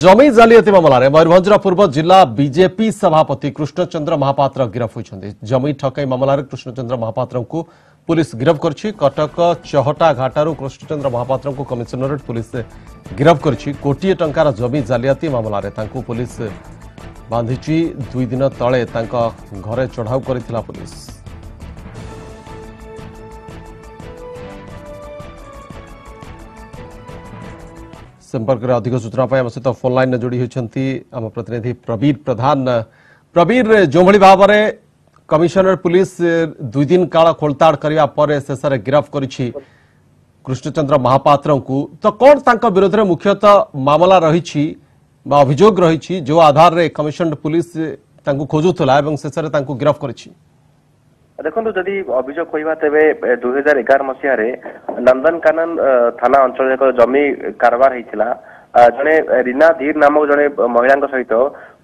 जमी जालियाती मामलें मयूरभ पूर्व जिला बीजेपी सभापति कृष्णचंद्र महापात्र गिरफ्त होती जमी ठकई मामलें कृष्णचंद्र महापात्र पुलिस गिरफ्त कर कटक चहटा घाटू कृष्णचंद्र महापात्र कमिशनरेट पुलिस गिरफ्त कर कोटे टार जमी जालियाती मामलें पुलिस बांधि दुई दिन तेज घर चढ़ाऊ कर ସମ୍ପର୍କରେ ଅଧିକ ସୂଚନା ପାଇଁ ଆମ ସହିତ ଫୋନ୍ ଲାଇନ୍ରେ ଯୋଡ଼ି ହୋଇଛନ୍ତି ଆମ ପ୍ରତିନିଧି ପ୍ରବୀର ପ୍ରଧାନ ପ୍ରବୀର ଯେଉଁଭଳି ଭାବରେ କମିଶନର ପୁଲିସ ଦୁଇ ଦିନ କାଳ ଖୋଳତାଡ଼ କରିବା ପରେ ଶେଷରେ ଗିରଫ କରିଛି କୃଷ୍ଣଚନ୍ଦ୍ର ମହାପାତ୍ରଙ୍କୁ ତ କ'ଣ ତାଙ୍କ ବିରୋଧରେ ମୁଖ୍ୟତଃ ମାମଲା ରହିଛି বা অভিযোগ রয়েছে যে আধারে কমিশন পুলিশ তাঁকু খোঁজুলা এবং শেষে তাঁকু গিরফ করেছে ଦେଖନ୍ତୁ ଯଦି ଅଭିଯୋଗ କହିବା ତେବେ ଦୁଇ ହଜାର ଏଗାର ମସିହାରେ ନନ୍ଦନକାନନ ଥାନା ଅଞ୍ଚଳରେ ଏକ ଜମି କାରବାର ହେଇଥିଲା ଆ, ଜଣେ ରୀନା ଧୀର ନାମକ ଜଣେ ମହିଳାଙ୍କ ସହିତ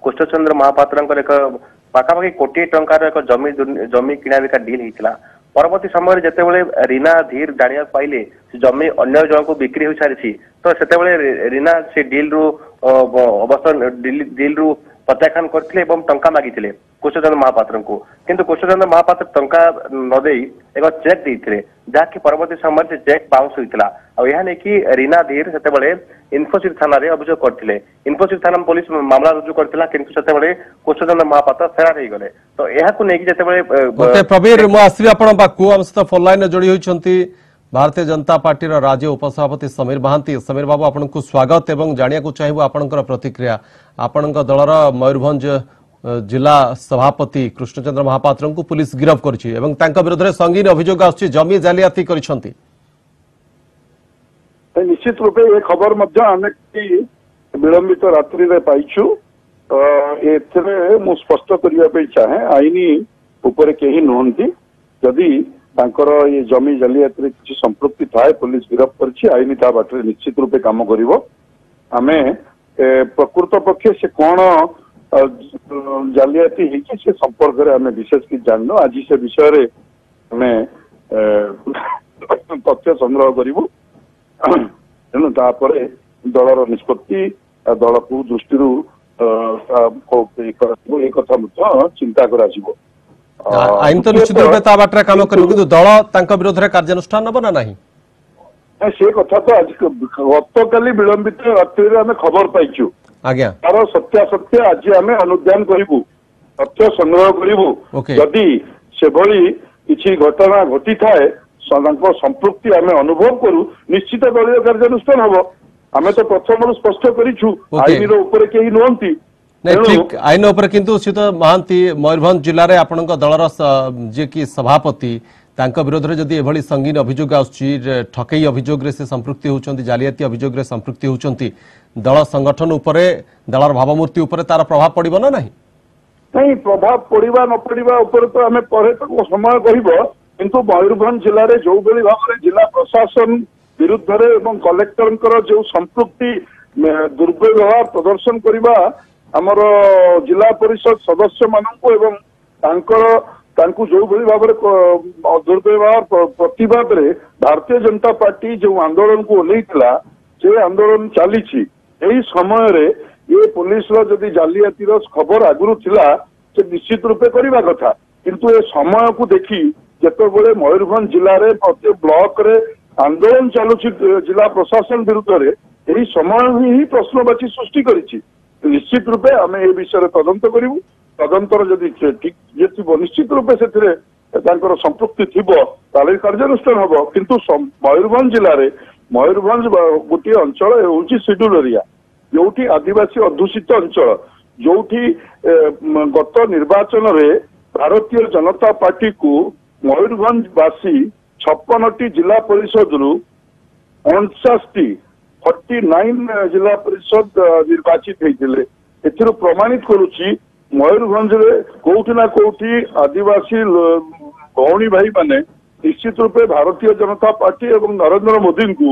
କୃଷ୍ଣଚନ୍ଦ୍ର ମହାପାତ୍ରଙ୍କର ଏକ ପାଖାପାଖି କୋଟିଏ ଟଙ୍କାର ଏକ ଜମି ଦୁର୍ନୀ- ଜମି କିଣା ବିକା ଡିଲ୍ ହେଇଥିଲା ପରବର୍ତ୍ତୀ ସମୟରେ ଯେତେବେଳେ ରୀନା ଧୀର ଜାଣିବାକୁ ପାଇଲେ ସେ ଜମି ଅନ୍ୟ ଜଣଙ୍କୁ ବିକ୍ରି ହୋଇସାରିଛି ତ ସେତେବେଳେ ରି- ରୀନା ସେ ଡିଲ୍ରୁ ଅବସ୍ଥା ଡିଲ୍ରୁ ପ୍ରତ୍ୟାଖ୍ୟାନ କରିଥିଲେ ଏବଂ ଟଙ୍କା ମାଗିଥିଲେ କୃଷ୍ଣଚନ୍ଦ୍ର ମହାପାତ୍ରଙ୍କୁ। କିନ୍ତୁ କୃଷ୍ଣଚନ୍ଦ୍ର ମହାପାତ୍ର ଟଙ୍କା ନ ଦେଇ ଏକ ଚେକ୍ ଦେଇଥିଲେ ଯାହାକି ପରବର୍ତ୍ତୀ ସମୟରେ ସେ ଚେକ୍ ବାଉନ୍ସ ହୋଇଥିଲା। ଆଉ ଏହା ନେଇକି ରୀନା ଧୀର ସେତେବେଳେ ଇନ୍ଫୋସିଟି ଥାନାରେ ଅଭିଯୋଗ କରିଥିଲେ। ଇନ୍ଫୋସିଟି ଥାନା ପୋଲିସ ମାମଲା ରୁଜୁ କରିଥିଲା କିନ୍ତୁ ସେତେବେଳେ କୃଷ୍ଣଚନ୍ଦ୍ର ମହାପାତ୍ର ଫେରାର ହେଇଗଲେ। ତ ଏହାକୁ ନେଇକି ଯେତେବେଳେ ଅ, ଗୋଟେ ପ୍ରବୀର ମୁଁ ଆସିବି ଆପଣଙ୍କ ପାଖକୁ। ଆମ ସହିତ ଫୋନ୍ ଲାଇନରେ ଯୋଡ଼ି ହୋଇଛନ୍ତି ଭାରତୀୟ ଜନତା ପାର୍ଟିର ରାଜ୍ୟ ଉପସଭାପତି ସମୀର ମହାନ୍ତି। ସମୀର ବାବୁ ଆପଣଙ୍କୁ ସ୍ୱାଗତ ଏବଂ ଜାଣିବାକୁ ଚାହିଁବୁ ଆପଣଙ୍କର ପ୍ରତିକ୍ରିୟା। ଆପଣଙ୍କ ଦଳର ମୟୂରଭଞ୍ଜ ଅ, ଜିଲ୍ଲା ସଭାପତି କୃଷ୍ଣଚନ୍ଦ୍ର ମହାପାତ୍ରଙ୍କୁ ପୁଲିସ ଗିରଫ କରିଛି ଏବଂ ତାଙ୍କ ବିରୋଧରେ ସଙ୍ଗୀନ ଅଭିଯୋଗ ଆସୁଛି ଜମି ଜାଲିଆତି କରିଛନ୍ତି। ତ ନିଶ୍ଚିତ ରୂପେ ଏ ଖବର ମଧ୍ୟ ଆମେ କିଛି ବିଳମ୍ବିତ ରାତ୍ରିରେ ପାଇଛୁ। ତ ଏଥିରେ ମୁଁ ସ୍ପଷ୍ଟ କରିବା ପାଇଁ ଚାହେଁ ଆଇନ ଉପରେ କେହି ନୁହନ୍ତି। ଯଦି ତାଙ୍କର ଏ ଜମି ଜାଲିଆତିରେ କିଛି ସମ୍ପୃକ୍ତି ଥାଏ ପୋଲିସ ଗିରଫ କରିଛି ଆଇନ ତା ବାଟରେ ନିଶ୍ଚିତ ରୂପେ କାମ କରିବ। ଆମେ ପ୍ରକୃତ ପକ୍ଷେ ସେ କଣ ଜାଲିଆତି ହେଇଛି ସେ ସମ୍ପର୍କରେ ଆମେ ବିଶେଷ କିଛି ଜାଣିନୁ। ଆଜି ସେ ବିଷୟରେ ଆମେ ତଥ୍ୟ ସଂଗ୍ରହ କରିବୁ। ତେଣୁ ତାପରେ ଦଳର ନିଷ୍ପତ୍ତି ଦଳକୁ ଦୃଷ୍ଟିରୁ ଏ କଥା ମଧ୍ୟ ଚିନ୍ତା କରାଯିବ। ଆଇନ ତ ନିଶ୍ଚିତ ରୂପେ ତା ବାଟରେ କାମ କରିବ କିନ୍ତୁ ଦଳ ତାଙ୍କ ବିରୋଧରେ କାର୍ଯ୍ୟାନୁଷ୍ଠାନ ନେବ ନା ନାହିଁ? ସେ କଥା ତ ଆଜି ଗତକାଲି ବିଳମ୍ବିତ ରାତ୍ରିରେ ଆମେ ଖବର ପାଇଛୁ। ଆଜ୍ଞା। ତାର ସତ୍ୟାସତ୍ୟ ଆଜି ଆମେ ଅନୁଧ୍ୟାନ କରିବୁ ତଥ୍ୟ ସଂଗ୍ରହ କରିବୁ. ଯଦି ସେଭଳି କିଛି ଘଟଣା ଘଟିଥାଏ ତାଙ୍କ ସମ୍ପୃକ୍ତି ଆମେ ଅନୁଭବ କରୁ ନିଶ୍ଚିତ ଦଳୀୟ କାର୍ଯ୍ୟାନୁଷ୍ଠାନ ହବ। ଆମେ ତ ପ୍ରଥମରୁ ସ୍ପଷ୍ଟ କରିଛୁ. ଆଇନର ଉପରେ କେହି ନୁହନ୍ତି। ନାଇଁ ଠିକ ଆଇନ ଉପରେ କିନ୍ତୁ ଶ୍ରୀତ ମହାନ୍ତି ମୟୂରଭଞ୍ଜ ଜିଲ୍ଲାରେ ଆପଣଙ୍କ ଦଳର ସ- ଯିଏକି ସଭାପତି ତାଙ୍କ ବିରୋଧରେ ଯଦି ଏଭଳି ସଙ୍ଗୀନ ଅଭିଯୋଗ ଆସୁଛି ଠକେଇ ଅଭିଯୋଗରେ ସେ ସମ୍ପୃକ୍ତି ହେଉଛନ୍ତି ଜାଲିଆତି ଅଭିଯୋଗରେ ସମ୍ପୃକ୍ତି ହେଉଛନ୍ତି ଦଳ ସଂଗଠନ ଉପରେ ଦଳର ଭାବମୂର୍ତ୍ତି ଉପରେ ତାର ପ୍ରଭାବ ପଡିବ ନା ନାହିଁ? ନାଇଁ ପ୍ରଭାବ ପଡିବା ନ ପଡିବା ଉପରେ ତ ଆମେ ପରେ ତାକୁ ସମୟ କହିବ କିନ୍ତୁ ମୟୂରଭଞ୍ଜ ଜିଲ୍ଲାରେ ଯୋଉଭଳି ଭାବରେ ଜିଲ୍ଲା ପ୍ରଶାସନ ବିରୁଦ୍ଧରେ ଏବଂ କଲେକ୍ଟରଙ୍କର ଯୋଉ ସମ୍ପୃକ୍ତି ଦୁର୍ବ୍ୟବହାର ପ୍ରଦର୍ଶନ କରିବା ଆମର ଜିଲ୍ଲା ପରିଷଦ ସଦସ୍ୟମାନଙ୍କୁ ଏବଂ ତାଙ୍କର ତାଙ୍କୁ ଯୋଉଭଳି ଭାବରେ ଦୁର୍ବ୍ୟବହାର ପ୍ର- ପ୍ରତିବାଦରେ ଭାରତୀୟ ଜନତା ପାର୍ଟି ଯୋଉ ଆନ୍ଦୋଳନକୁ ଓହ୍ଲେଇଥିଲା ସେ ଆନ୍ଦୋଳନ ଚାଲିଛି। ଏହି ସମୟରେ ଏ ପୋଲିସର ଯଦି ଜାଲିଆତିର ଖବର ଆଗରୁ ଥିଲା ସେ ନିଶ୍ଚିତ ରୂପେ କରିବା କଥା। କିନ୍ତୁ ଏ ସମୟକୁ ଦେଖି ଯେତେବେଳେ ମୟୂରଭଞ୍ଜ ଜିଲ୍ଲାରେ ପ୍ରତ୍ୟେକ ବ୍ଲକରେ ଆନ୍ଦୋଳନ ଚାଲୁଛି ଜିଲ୍ଲା ପ୍ରଶାସନ ବିରୁଦ୍ଧରେ ଏହି ସମୟ ହିଁ ପ୍ରଶ୍ନବାଚୀ ସୃଷ୍ଟି କରିଛି। ନିଶ୍ଚିତ ରୂପେ ଆମେ ଏ ବିଷୟରେ ତଦନ୍ତ କରିବୁ। ତଦନ୍ତର ଯଦି ଠିକ ଇଏ ଥିବ ନିଶ୍ଚିତ ରୂପେ ସେଥିରେ ତାଙ୍କର ସମ୍ପୃକ୍ତି ଥିବ ତାହେଲେ କାର୍ଯ୍ୟାନୁଷ୍ଠାନ ହବ। କିନ୍ତୁ ମୟୂରଭଞ୍ଜ ଜିଲ୍ଲାରେ ମୟୂରଭଞ୍ଜ ଗୋଟିଏ ଅଞ୍ଚଳ ହେଉଛି ସିଡୁଲ ଏରିଆ ଯୋଉଠି ଆଦିବାସୀ ଅଧ୍ୟୁଷିତ ଅଞ୍ଚଳ। ଯୋଉଠି ଗତ ନିର୍ବାଚନରେ ଭାରତୀୟ ଜନତା ପାର୍ଟିକୁ ମୟୂରଭଞ୍ଜବାସୀ ଛପନଟି ଜିଲ୍ଲା ପରିଷଦରୁ ଅଣଚାଶଟି ଫର୍ଟି ନାଇନ ଜିଲ୍ଲା ପରିଷଦ ଅ, ନିର୍ବାଚିତ ହେଇଥିଲେ ଏଥିରୁ ପ୍ରମାଣିତ କରୁଛି ମୟୂରଭଞ୍ଜରେ କୋଉଠି ନା କୋଉଠି ଆଦିବାସୀ ଲ- ଭଉଣୀ ଭାଇ ମାନେ ନିଶ୍ଚିତ ରୂପେ ଭାରତୀୟ ଜନତା ପାର୍ଟି ଏବଂ ନରେନ୍ଦ୍ର ମୋଦିଙ୍କୁ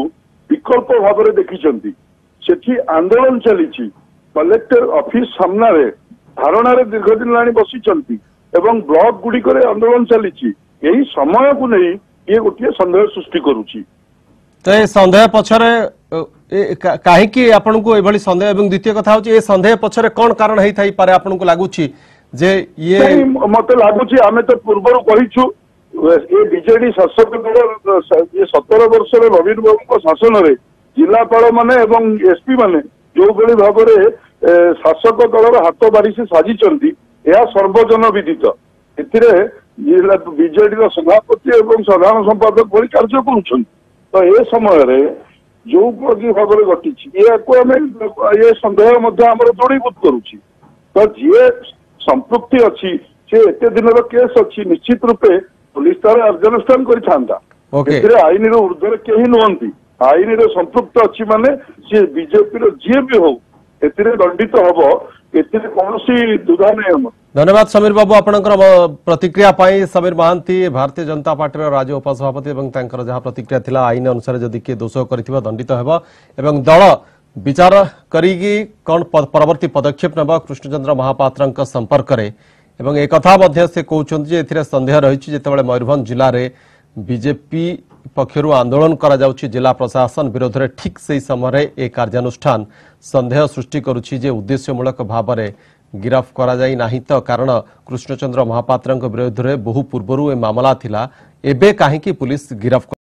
ବିକଳ୍ପ ଭାବରେ ଦେଖିଛନ୍ତି ସେଠି ଆନ୍ଦୋଳନ ଚାଲିଛି କଲେକ୍ଟର ଅଫିସ ସାମ୍ନାରେ ଧାରଣାରେ ଦୀର୍ଘ ଦିନ ହେଲାଣି ବସିଛନ୍ତି ଏବଂ ବ୍ଲକ ଗୁଡିକରେ ଆନ୍ଦୋଳନ ଚାଲିଛି ଏହି ସମୟକୁ ନେଇ ଇଏ ଗୋଟିଏ ସନ୍ଦେହ ସୃଷ୍ଟି କରୁଛି। ତ ଏ ସନ୍ଦେହ ପଛରେ ଅ, ଏ କା- କାହିଁକି ଆପଣଙ୍କୁ ଏଭଳି ସନ୍ଦେହ ଏବଂ ଦ୍ୱିତୀୟ କଥା ହଉଛି ଏ ସନ୍ଦେହ ପଛରେ କଣ କାରଣ ହେଇଥାଇପାରେ ଆପଣଙ୍କୁ ଲାଗୁଛି ଯେ ଇଏ ମତେ ଲାଗୁଛି ଆମେ ତ ପୂର୍ବରୁ କହିଛୁ ଏ ବିଜେଡି ଶାସକ ଦଳ ସତର ବର୍ଷର ନବୀନ ବାବୁଙ୍କ ଶାସନରେ ଜିଲ୍ଲାପାଳ ମାନେ ଏବଂ ଏସପି ମାନେ ଯୋଉଭଳି ଭାବରେ ଶାସକ ଦଳର ହାତ ବାରିସି ସାଜିଛନ୍ତି ଏହା ସର୍ବଜନ ବିଦିତ ଏଥିରେ ବିଜେଡିର ସଭାପତି ଏବଂ ସାଧାରଣ ସମ୍ପାଦକ ଭଳି କାର୍ଯ୍ୟ କରୁଛନ୍ତି। ତ ଏ ସମୟରେ ଯୋଉ ପ୍ରତି ଭାବରେ ଘଟିଛି। ଏହାକୁ ଆମେ ଏ ସନ୍ଦେହ ମଧ୍ୟ ଆମର ଦୃଢ଼ୀଭୂତ କରୁଛି। ତ ଯିଏ ସମ୍ପୃକ୍ତି ଅଛି ସେ ଏତେ ଦିନର କେସ୍ ଅଛି ନିଶ୍ଚିତ ରୂପେ ପୁଲିସ ତାର କାର୍ଯ୍ୟାନୁଷ୍ଠାନ କରିଥାନ୍ତା. ଏଥିରେ ଆଇନର ଉର୍ଦ୍ଧ୍ୱରେ କେହି ନୁହନ୍ତି। ଆଇନରେ ସମ୍ପୃକ୍ତ ଅଛି ମାନେ ସିଏ ବିଜେପିର ଯିଏ ବି ହଉ ଏଥିରେ ଦଣ୍ଡିତ ହବ। ଏଥିରେ କୌଣସି ଦ୍ୱିଧା ନାହିଁ ଆମର। ଧନ୍ୟବାଦ ସମୀର ବାବୁ। ଆପଣଙ୍କର ମ- ପ୍ରତିକ୍ରିୟା ପାଇଁ ସମୀର ମହାନ୍ତି ଭାରତୀୟ ଜନତା ପାର୍ଟିର ରାଜ୍ୟ ଉପସଭାପତି ଏବଂ ତାଙ୍କର ଯାହା ପ୍ରତିକ୍ରିୟା ଥିଲା ଆଇନ ଅନୁସାରେ ଯଦି କିଏ ଦୋଷ କରିଥିବ ଦଣ୍ଡିତ ହେବ ଏବଂ ଦଳ ବିଚାର କରିକି କ'ଣ ପ- ପରବର୍ତ୍ତୀ ପଦକ୍ଷେପ ନେବ କୃଷ୍ଣଚନ୍ଦ୍ର ମହାପାତ୍ରଙ୍କ ସମ୍ପର୍କରେ। ଏବଂ ଏ କଥା ମଧ୍ୟ ସେ କହୁଛନ୍ତି ଯେ ଏଥିରେ ସନ୍ଦେହ ରହିଛି ଯେତେବେଳେ ମୟୂରଭଞ୍ଜ ଜିଲ୍ଲାରେ ବିଜେପି ପକ୍ଷରୁ ଆନ୍ଦୋଳନ କରାଯାଉଛି ଜିଲ୍ଲା ପ୍ରଶାସନ ବିରୋଧରେ ଠିକ୍ ସେହି ସମୟରେ ଏ କାର୍ଯ୍ୟାନୁଷ୍ଠାନ ସନ୍ଦେହ ସୃଷ୍ଟି କରୁଛି ଯେ ଉଦ୍ଦେଶ୍ୟମୂଳକ ଭାବରେ ଗିରଫ କରାଯାଇ ନାହିଁ ତ କାରଣ କୃଷ୍ଣଚନ୍ଦ୍ର ମହାପାତ୍ରଙ୍କ ବିରୋଧରେ ବହୁ ପୂର୍ବରୁ ଏ ମାମଲା ଥିଲା ଏବେ କାହିଁକି ପୁଲିସ ଗିରଫ